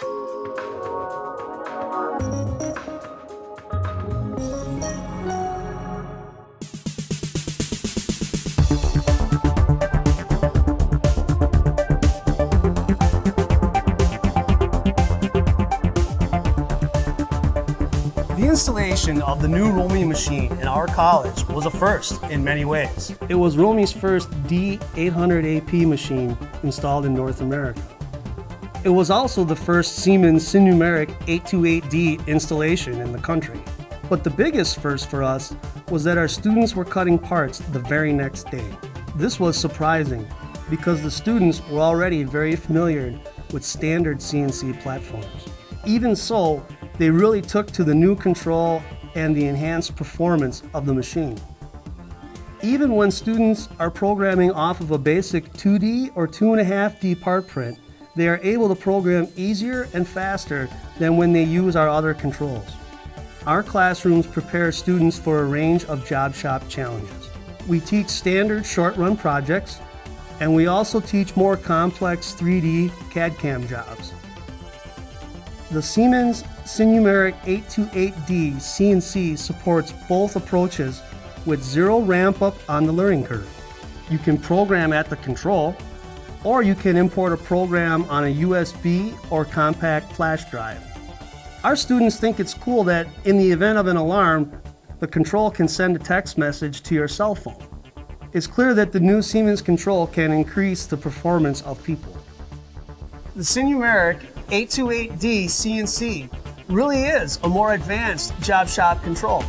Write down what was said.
The installation of the new Romi machine in our college was a first in many ways. It was Romi's first D800AP machine installed in North America. It was also the first Siemens SINUMERIK 828D installation in the country. But the biggest first for us was that our students were cutting parts the very next day. This was surprising because the students were already very familiar with standard CNC platforms. Even so, they really took to the new control and the enhanced performance of the machine. Even when students are programming off of a basic 2D or 2.5D part print, they are able to program easier and faster than when they use our other controls. Our classrooms prepare students for a range of job shop challenges. We teach standard short run projects, and we also teach more complex 3D CAD-CAM jobs. The Siemens SINUMERIK 828D CNC supports both approaches with zero ramp up on the learning curve. You can program at the control, or you can import a program on a USB or compact flash drive. Our students think it's cool that in the event of an alarm, the control can send a text message to your cell phone. It's clear that the new Siemens control can increase the performance of people. The SINUMERIK 828D CNC really is a more advanced job shop control.